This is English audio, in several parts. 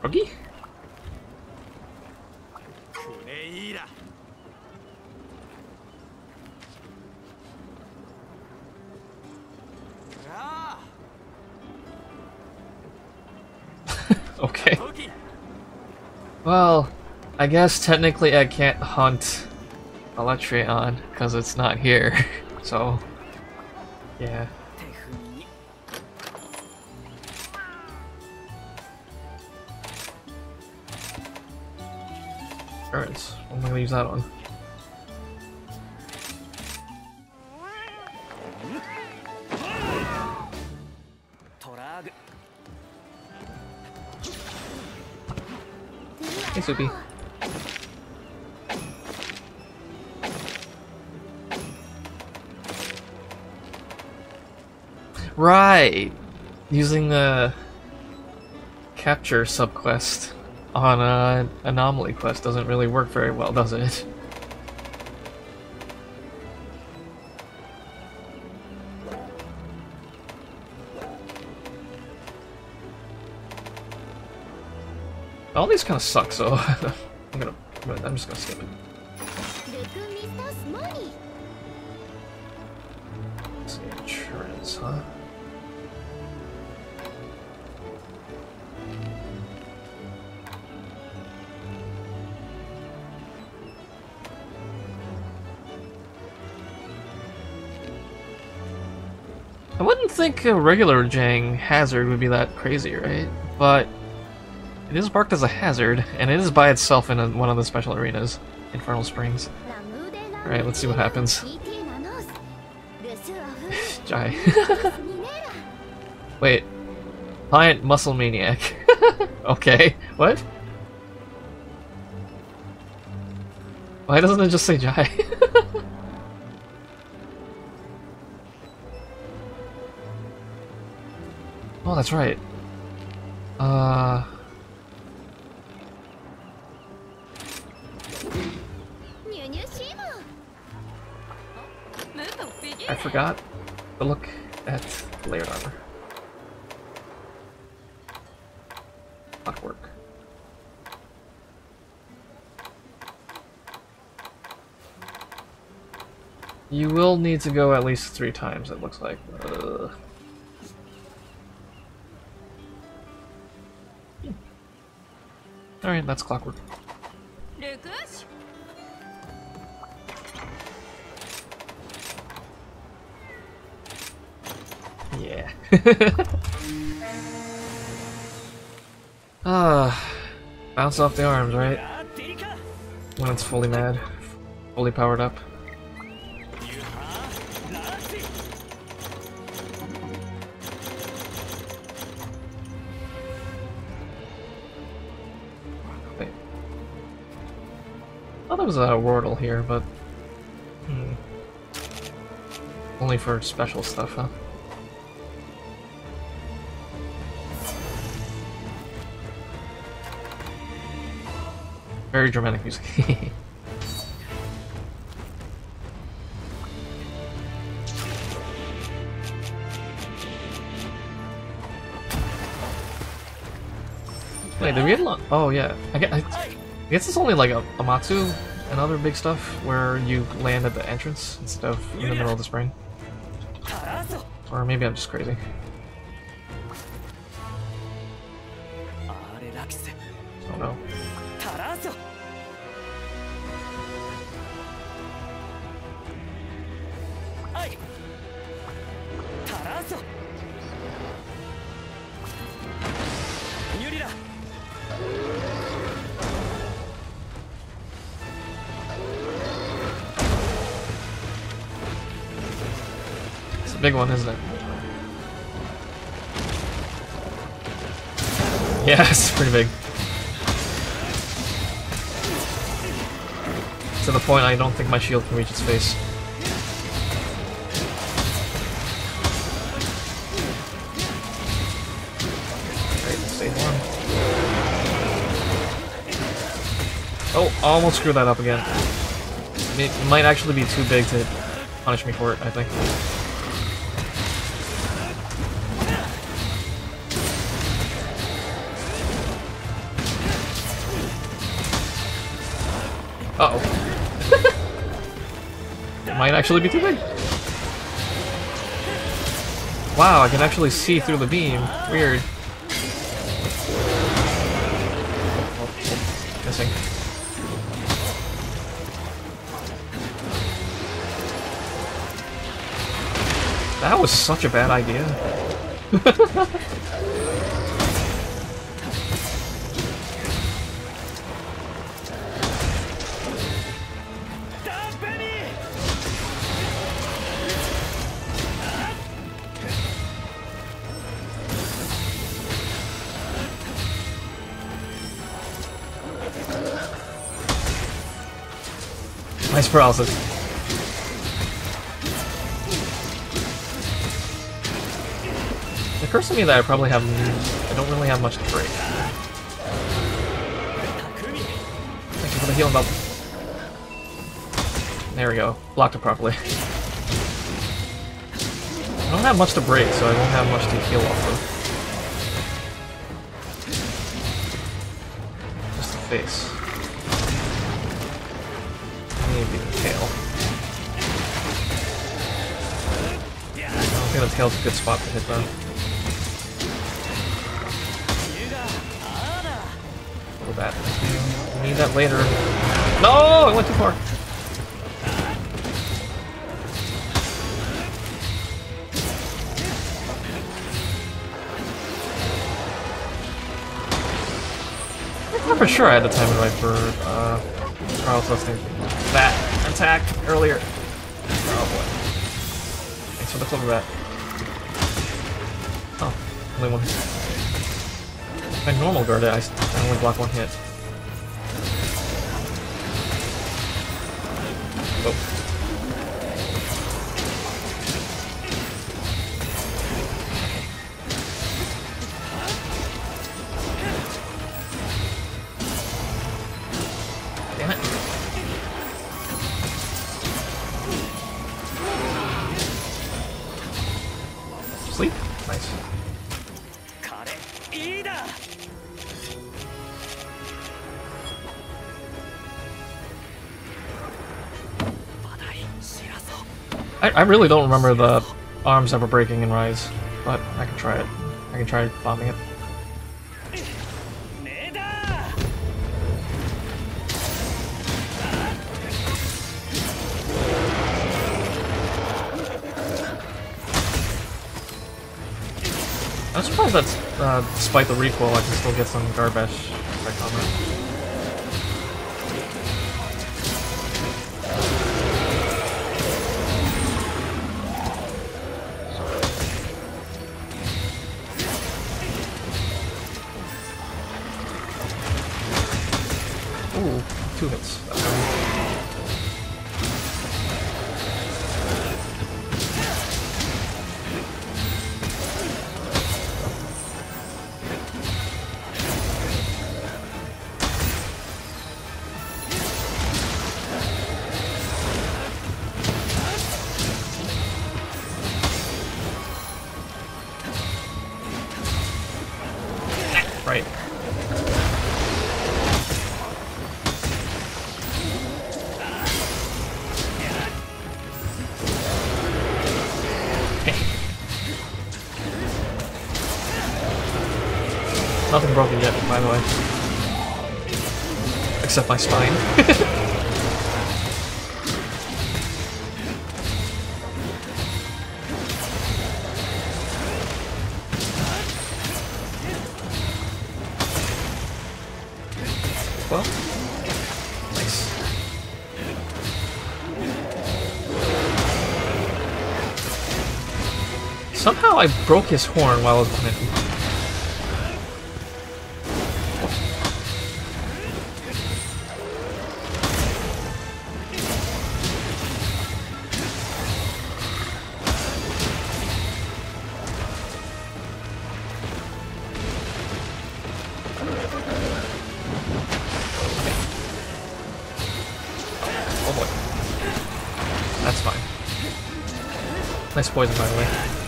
Froggy? okay. Well, I guess technically I can't hunt Electreon because it's not here. so, yeah. to use that one. Hey, Soupy. Right! Using the capture subquest on an anomaly quest doesn't really work very well, does it? All these kind of suck, so I'm gonna, I'm just gonna skip it. Let's see, huh? don't think a regular Rajang hazard would be that crazy, right? But it is marked as a hazard, and it is by itself in a, one of the special arenas, Infernal Springs. Alright, let's see what happens. Jai. Wait. giant Muscle Maniac. okay, what? Why doesn't it just say Jai? Oh, that's right. Uh... I forgot to look at layered armor. Clockwork. You will need to go at least three times, it looks like. Ugh. Alright, that's clockwork. Yeah. ah, bounce off the arms, right? When it's fully mad, fully powered up. Thought there was a Wordle here, but hmm. only for special stuff, huh? Very dramatic music. Wait, did we get? Oh yeah, I guess, I guess it's only like a Amatsu and other big stuff where you land at the entrance instead of in the middle of the spring. Or maybe I'm just crazy. I don't know. Big one, isn't it? Yeah, it's pretty big. To the point I don't think my shield can reach its face. Oh, almost screwed that up again. It might actually be too big to punish me for it, I think. Actually be too big. Wow, I can actually see through the beam. Weird. Missing. That was such a bad idea. paralysis. It occurs to me that I probably have... I don't really have much to break. Thank you for the healing bubble. There we go. Blocked it properly. I don't have much to break, so I won't have much to heal off of. Just the face. Don't the tail's a good spot to hit though. Go that. Need that later. No! I went too far. I thought for sure I had the timing right for uh, Carl Testing. That attack earlier. Oh boy. Thanks for the clever bat. Only one hit. I normal guard I, I only block one hit. Oh. I, really don't remember the arms ever breaking in Rise, but I can try it. I can try bombing it. I'm surprised that, uh, despite the recoil, I can still get some garbage effect on. Except my spine. well, nice. Somehow I broke his horn while I was Nice poison, by the way.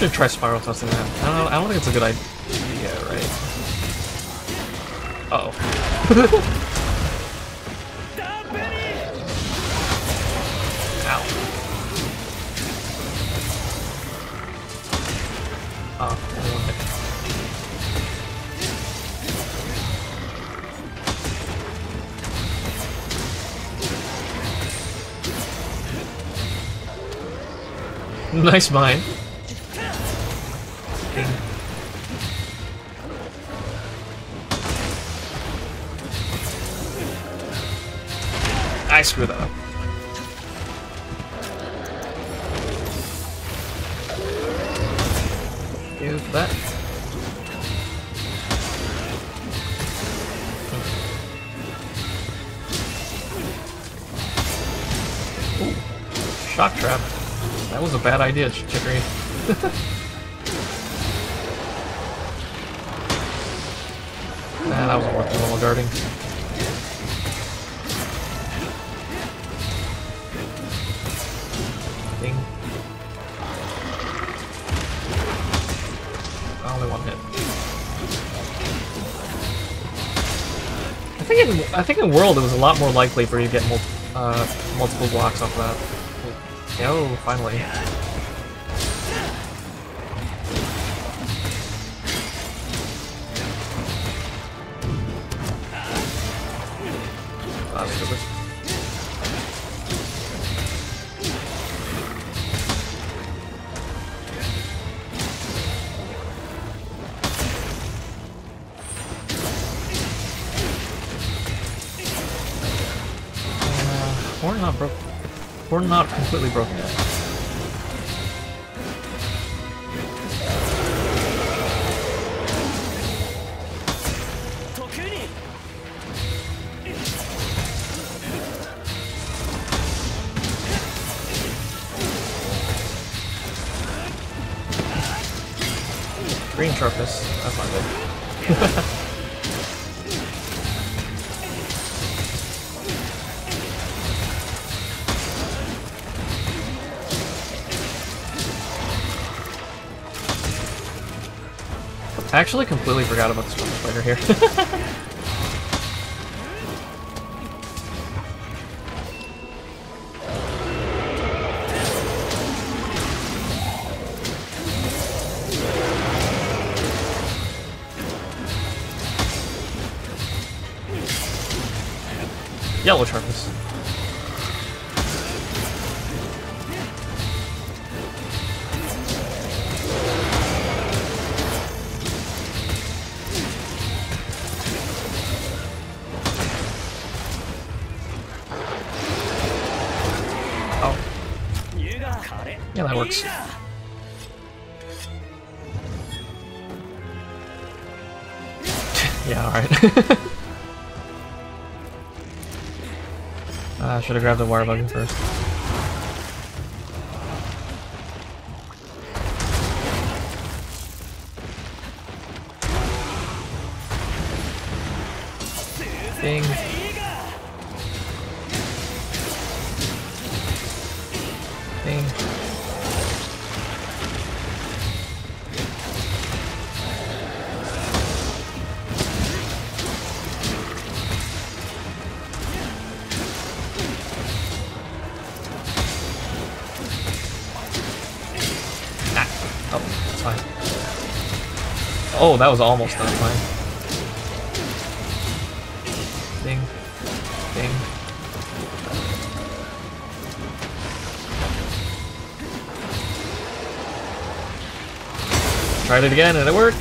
should try spiral thrusting that. I don't know. I don't think it's a good idea, right? Uh oh. Nice mine. I screwed that up. For that. Ooh, shock trap. That was a bad idea, Ch- Chicory. nah, that wasn't worth normal guarding. Ding. Only one hit. I think in I think in World it was a lot more likely for you to get mul uh, multiple blocks off that. Oh, finally. Uh, we're not broke. We're not completely broken yet. Green sharpness. I actually completely forgot about the Storm Spider here. yeah, that works. yeah, alright. Uh, I should have grabbed the wire buggy first. Oh, that was almost not fine. Ding. Ding. Tried it again and it worked.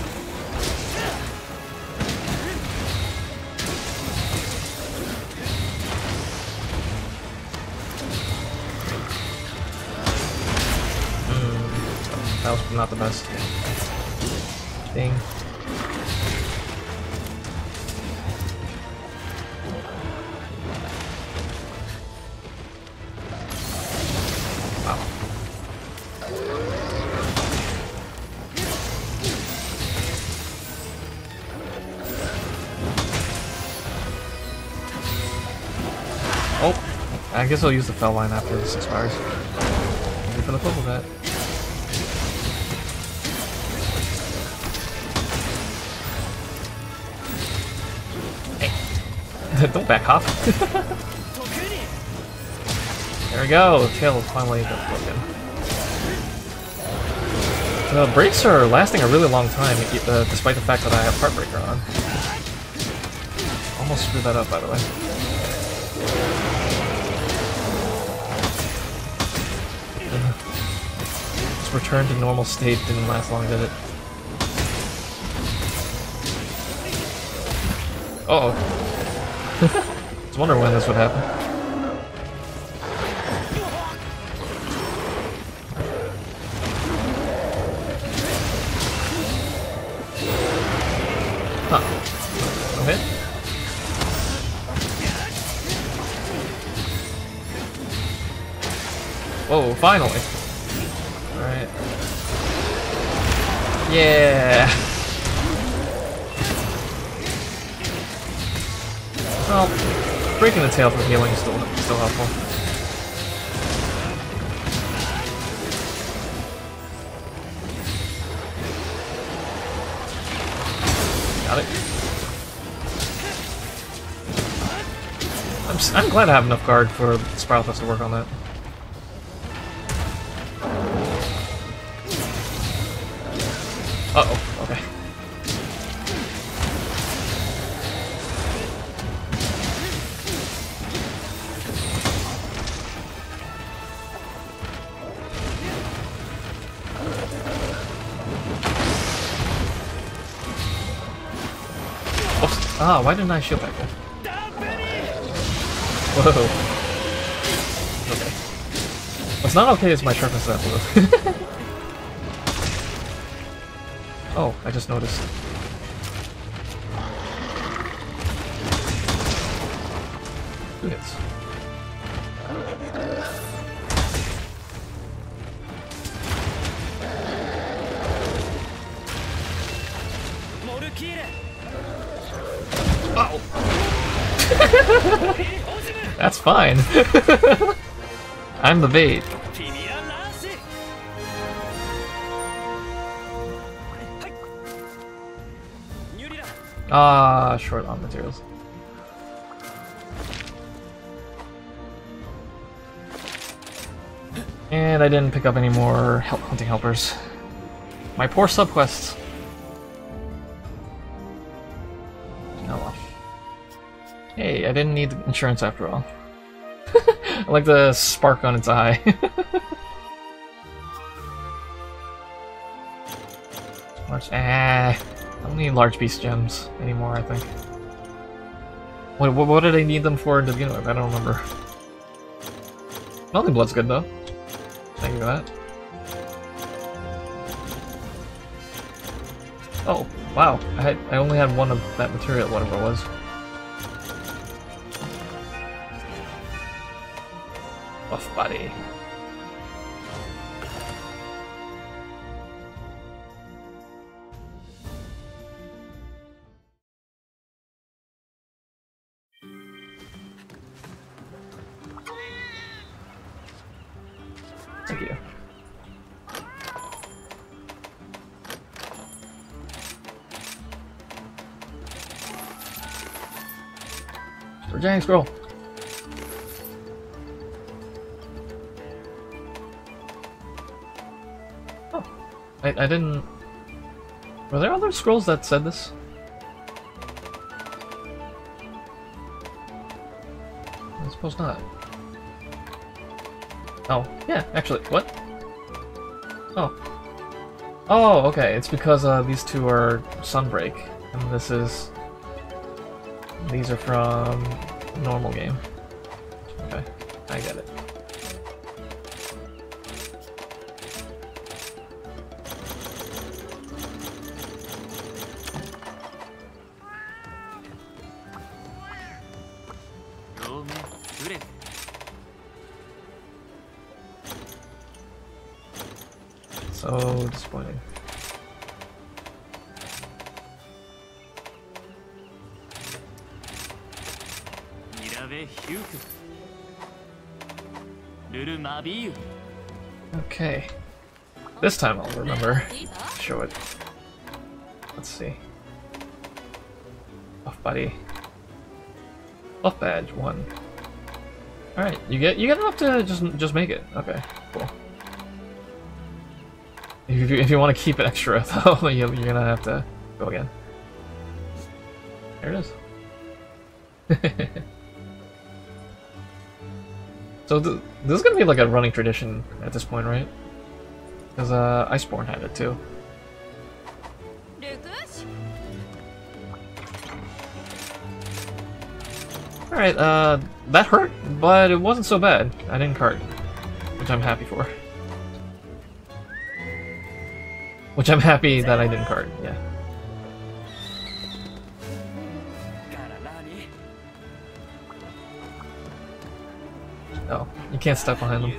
Hmm, That was not the best. Wow. Oh, I guess I'll use the Felyne after this expires. You for the football Don't back に There we go. Tail finally got broken. The brakes are lasting a really long time, uh, despite the fact that I have Partbreaker on. Almost screwed that up, by the way. Its return to normal state didn't last long, did it? Uh oh. Wondering when this would happen. Huh. No? Whoa, finally! Alright. Yeah! Well, breaking the tail for healing is still, still helpful. Got it. I'm, I'm glad I have enough guard for Spiral Thrust to work on that. Uh Ah, why didn't I shield back there? Whoa. Okay. What's not okay is my sharpness that blue. oh, I just noticed. Who hits? That's fine. I'm the bait. Ah, short on materials. And I didn't pick up any more help hunting helpers. My poor subquests. Oh well. Hey, I didn't need insurance after all. I like the spark on its eye. Large, ah, I don't need large beast gems anymore. I think. What, what what did I need them for to begin with? I don't remember. Melting blood's good though. Thank you for that. Oh wow! I had I only had one of that material, whatever it was. Buff body. Thank you. Scroll. I, didn't. Were there other scrolls that said this? I suppose not. Oh, yeah, actually, what? Oh. Oh, okay, it's because uh, these two are Sunbreak, and this is... These are from normal game. disappointing. Okay. This time I'll remember. Show it. Let's see. Buff Body. Buff badge one. All right, you get you get enough to just just make it. Okay, cool. If you, if you want to keep it extra, though, you're gonna have to go again. There it is. so th this is gonna be like a running tradition at this point, right? Because uh, Iceborne had it too. Alright, uh, that hurt, but it wasn't so bad. I didn't cart, which I'm happy for. Which I'm happy that I didn't card, yeah. Oh, you can't step behind them.